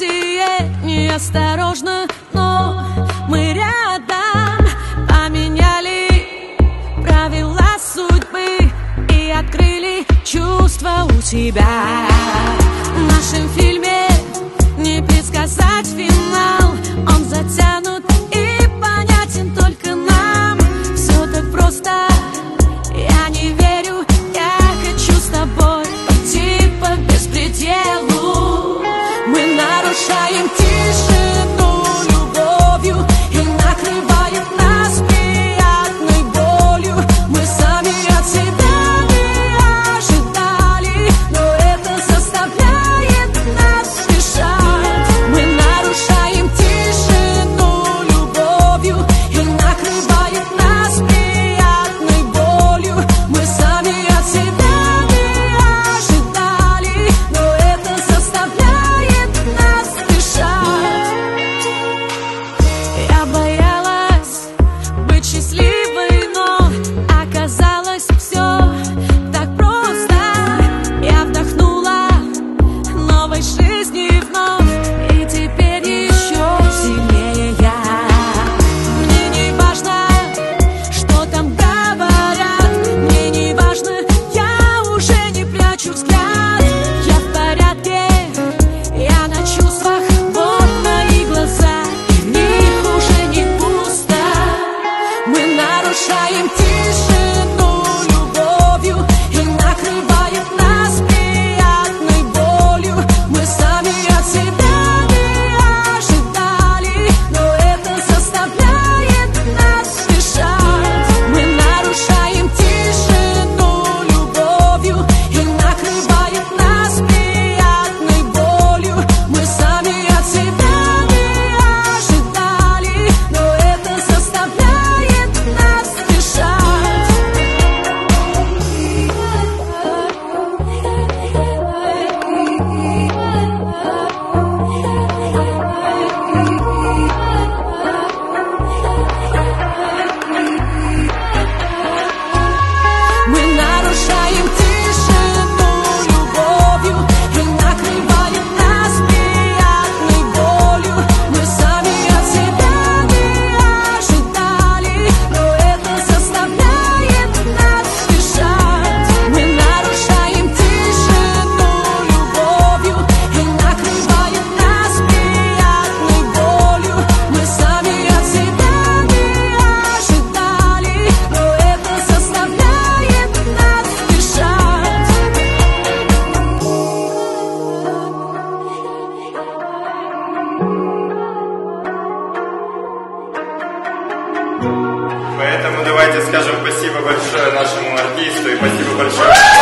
сие неосторожно, но мы рядом поменяли правила судьбы и открыли чувства у себя в нашем фильме. Давайте скажем спасибо большое нашему артисту и спасибо большое.